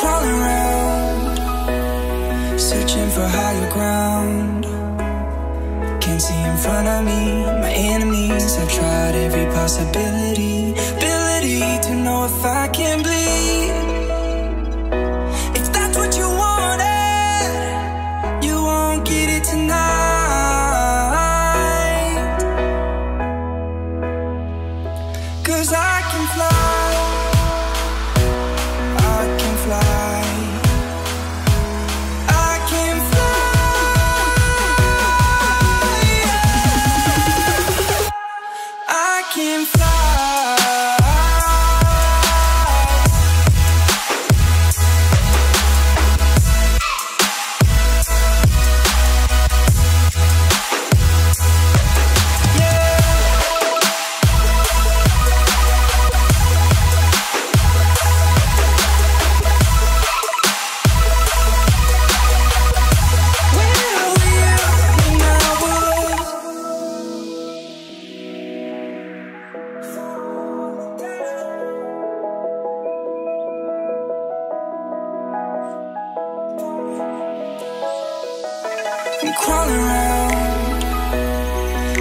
crawling around, searching for higher ground. Can't see in front of me, my enemies. I've tried every possibility,